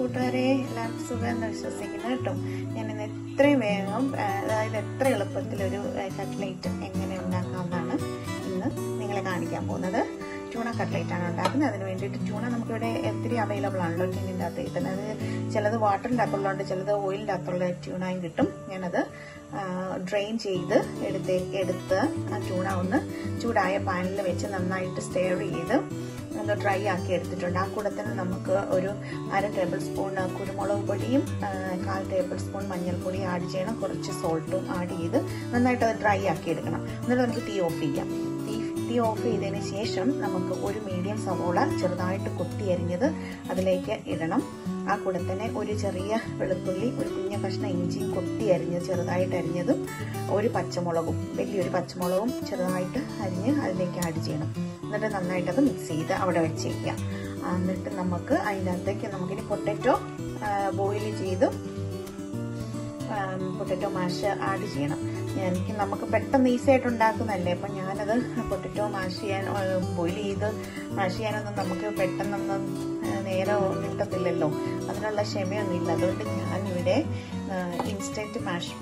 കൂട്ടുകാരെ എല്ലാവർക്കും സുഖമെന്ന് വിശ്വസിക്കുന്നു കേട്ടോ. ഞാനിന്ന് എത്രയും വേഗം അതായത് എത്ര എളുപ്പത്തിലൊരു കട്ട്ലേറ്റ് എങ്ങനെ ഉണ്ടാക്കാമെന്നാണ് ഇന്ന് നിങ്ങളെ കാണിക്കാൻ പോകുന്നത്. ട്യൂണ ആണ് ഉണ്ടാക്കുന്നത്. അതിന് വേണ്ടിയിട്ട് ട്യൂണ നമുക്കിവിടെ ഒത്തിരി അവൈലബിൾ ആണല്ലോ ടീനിന്റെ അകത്ത് കിട്ടുന്നത്. ചിലത് വാട്ടറിന്റെ അകത്തുള്ളതുണ്ട് ചിലത് ഓയിലിന്റെ അകത്തുള്ള ട്യൂണയും കിട്ടും. ഞാനത് ഡ്രെയിൻ ചെയ്ത് എടുത്ത് എടുത്ത് ആ ട്യൂണ ഒന്ന് ചൂടായ പാനിൽ വെച്ച് നന്നായിട്ട് സ്റ്റെയർ ചെയ്ത് ഒന്ന് ഡ്രൈ ആക്കി എടുത്തിട്ടുണ്ട്. ആ കൂടെ തന്നെ നമുക്ക് ഒരു അര ടേബിൾ സ്പൂൺ കുരുമുളക് പൊടിയും കാൽ ടേബിൾ സ്പൂൺ മഞ്ഞൾപ്പൊടി ആഡ് ചെയ്യണം. കുറച്ച് സോൾട്ടും ആഡ് ചെയ്ത് നന്നായിട്ട് അത് ഡ്രൈ ആക്കി എടുക്കണം. എന്നിട്ട് നമുക്ക് തീ ഓഫ് ചെയ്യാം. തീ ഓഫ് ചെയ്തതിന് ശേഷം നമുക്ക് ഒരു മീഡിയം സവോള ചെറുതായിട്ട് കൊത്തി അരിഞ്ഞത് അതിലേക്ക് ഇടണം. ആ കൂടെ തന്നെ ഒരു ചെറിയ വെളുത്തുള്ളി ഒരു കുഞ്ഞ കഷ്ണ ഇഞ്ചിയും കൊത്തി ചെറുതായിട്ട് അരിഞ്ഞതും ഒരു പച്ചമുളകും വലിയൊരു പച്ചമുളകും ചെറുതായിട്ട് അരിഞ്ഞ് അതിലേക്ക് ആഡ് ചെയ്യണം. എന്നിട്ട് നന്നായിട്ട് അത് മിക്സ് ചെയ്ത് അവിടെ വെച്ചേക്കുക. എന്നിട്ട് നമുക്ക് അതിന്റെ അകത്തേക്ക് നമുക്കിനി പൊട്ടറ്റോ ബോയിൽ ചെയ്ത് പൊട്ടറ്റോ മാഷ് ആഡ് ചെയ്യണം. എനിക്ക് നമുക്ക് പെട്ടെന്ന് ഈസി ആയിട്ട് ഉണ്ടാക്കുന്നതല്ലേ? അപ്പം ഞാനത് പൊട്ടറ്റോ മാഷ് ചെയ്യാൻ ബോയിൽ ചെയ്ത് മാഷ് ചെയ്യാനൊന്നും നമുക്ക് പെട്ടെന്നൊന്നും നേരെ കിട്ടത്തില്ലല്ലോ അതിനുള്ള ക്ഷമയൊന്നുമില്ല. അതുകൊണ്ട് ഞാനിവിടെ ഇൻസ്റ്റന്റ് മാഷ്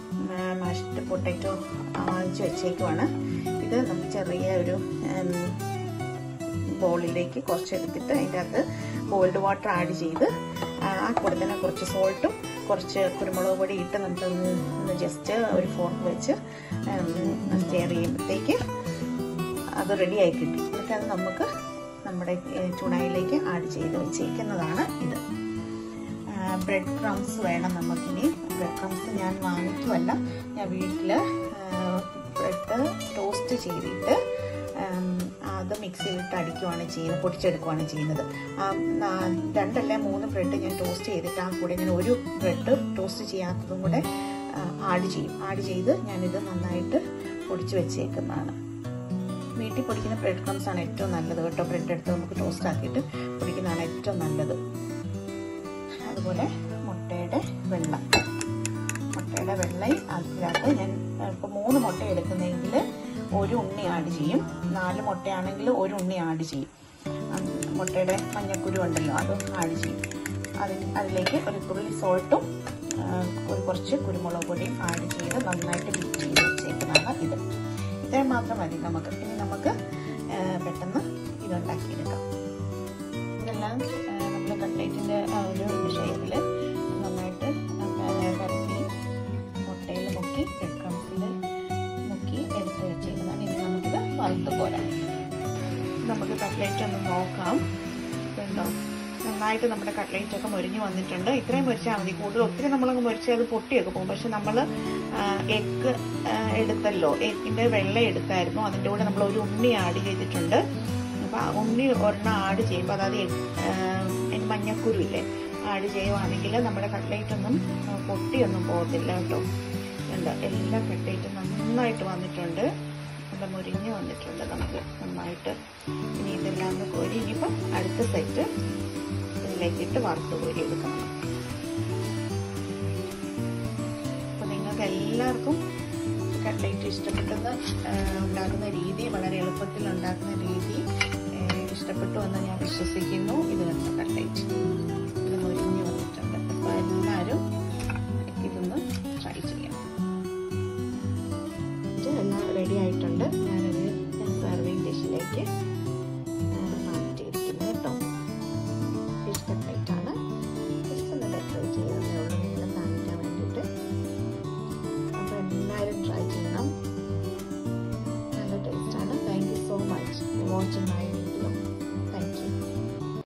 മാഷ്ഡ് പൊട്ടറ്റോ വാങ്ങിച്ച് വെച്ചേക്കുവാണ്. ഇത് നമുക്ക് ചെറിയ ഒരു ബോളിലേക്ക് കുറച്ച് എടുത്തിട്ട് അതിന്റെ അകത്ത് ബോയിൽഡ് വാട്ടർ ആഡ് ചെയ്ത് ആ കൂടെ തന്നെ കുറച്ച് സോൾട്ടും കുറച്ച് കുരുമുളക് പൊടി ഇട്ട് നമുക്കൊന്ന് ജസ്റ്റ് ഒരു ഫോർക്ക് വെച്ച് സ്റ്റെയർ ചെയ്യുമ്പോഴത്തേക്ക് അത് റെഡിയായി കിട്ടി. എന്നിട്ട് അത് നമുക്ക് നമ്മുടെ ചുണയിലേക്ക് ആഡ് ചെയ്ത് വെച്ചേക്കുന്നതാണ് ഇത്. ബ്രെഡ് ക്രംസ് വേണം നമുക്കിനി. ബ്രെഡ് ക്രംസ് ഞാൻ വാങ്ങിക്കുമല്ല ഞാൻ വീട്ടിൽ ബ്രെഡ് ടോസ്റ്റ് ചെയ്തിട്ട് അത് മിക്സിയിലിട്ട് അടിക്കുവാണ് ചെയ്യുന്നത് പൊടിച്ചെടുക്കുവാണ് ചെയ്യുന്നത്. രണ്ടല്ല മൂന്ന് ബ്രെഡ് ഞാൻ ടോസ്റ്റ് ചെയ്തിട്ട് ആ കൂടെ ഞാൻ ഒരു ബ്രെഡ് ടോസ്റ്റ് ചെയ്യാത്തതും കൂടെ ആഡ് ചെയ്യും. ആഡ് ചെയ്ത് ഞാനിത് നന്നായിട്ട് പൊടിച്ച് വെച്ചേക്കുന്നതാണ്. വീട്ടിൽ പൊടിക്കുന്ന ബ്രെഡ് ക്രംസ് ആണ് ഏറ്റവും നല്ലത് കേട്ടോ. ബ്രെഡ് എടുത്ത് നമുക്ക് ടോസ്റ്റ് ആക്കിയിട്ട് പൊടിക്കുന്നതാണ് ഏറ്റവും നല്ലത്. അതുപോലെ മുട്ടയുടെ വെള്ള. മുട്ടയുടെ വെള്ളയും അതിനകത്ത് ഞാൻ ഇപ്പോൾ മൂന്ന് മുട്ട എടുക്കുന്നെങ്കിൽ ഒരു ഉണ്ണി ആഡ് ചെയ്യും. നാല് മുട്ടയാണെങ്കിൽ ഒരു ഉണ്ണി ആഡ് ചെയ്യും. മുട്ടയുടെ മഞ്ഞക്കുരു ഉണ്ടല്ലോ അത് ആഡ് ചെയ്യും. അതിൽ അതിലേക്ക് ഒരു തുള്ളി സോൾട്ടും ഒരു കുറച്ച് കുരുമുളക് പൊടിയും ആഡ് ചെയ്ത് നന്നായിട്ട് ബീറ്റ് ചെയ്ത് വെച്ചേക്കുന്നതാണ് ഇത്. ഇത്രയും മാത്രം മതി നമുക്ക്. ഇനി നമുക്ക് പെട്ടെന്ന് ഇതുണ്ടാക്കിയെടുക്കാം. ഇതെല്ലാം നമ്മൾ കട്ട്ലേറ്റിന്റെ ഒരു ഷേപ്പിൽ പോരാം നമുക്ക് കട്ട്ലേറ്റ് ഒന്ന് നോക്കാം. ഉണ്ടോ നന്നായിട്ട് നമ്മുടെ കട്ട്ലേറ്റ് ഒക്കെ മൊരിഞ്ഞ് വന്നിട്ടുണ്ട്. ഇത്രയും മുരിച്ചാൽ മതി. കൂടുതൽ ഒത്തിരി നമ്മളങ്ങ് മുരിച്ചാൽ അത് പൊട്ടിയൊക്കെ പോകും. പക്ഷെ നമ്മൾ എഗ്ഗ് എടുത്തല്ലോ. എഗ്ഗിന്റെ വെള്ള എടുത്തായിരുന്നു. അതിന്റെ കൂടെ നമ്മൾ ഒരു ഉണ്ണി ആഡ് ചെയ്തിട്ടുണ്ട്. അപ്പോൾ ഉണ്ണി ഒരെണ്ണം ആഡ് ചെയ്യുമ്പോൾ അതായത് അതിന് മഞ്ഞക്കുരു ഇല്ലേ? ആഡ് ചെയ്യുവാണെങ്കിൽ നമ്മുടെ കട്ട്ലേറ്റ് ഒന്നും പൊട്ടിയൊന്നും പോകത്തില്ല കേട്ടോ. ഉണ്ട് എല്ലാ കട്ട്ലേറ്റും നന്നായിട്ട് വന്നിട്ടുണ്ട്. നല്ല മുരിഞ്ഞ് വന്നിട്ടുണ്ട് നമുക്ക് നന്നായിട്ട് ഇനി ഇതെല്ലാം ഒന്ന് കോരി ഇനിയിപ്പം അടുത്ത സെറ്റ് ഇതിലേക്കിട്ട് വറുത്ത് കോരി എടുക്കണം അപ്പം നിങ്ങൾക്ക് എല്ലാവർക്കും കട്ട്ലേറ്റ് ഇഷ്ടപ്പെട്ടത് ഉണ്ടാക്കുന്ന രീതി വളരെ എളുപ്പത്തിൽ ഉണ്ടാക്കുന്ന രീതി ഇഷ്ടപ്പെട്ടു എന്ന് ഞാൻ വിശ്വസിക്കുന്നു. ഇത് കണ്ട കട്ട്ലേറ്റ് റെഡി ആയിട്ടുണ്ട് ഞാനൊരു സെർവിങ് ഡിഷിലേക്ക്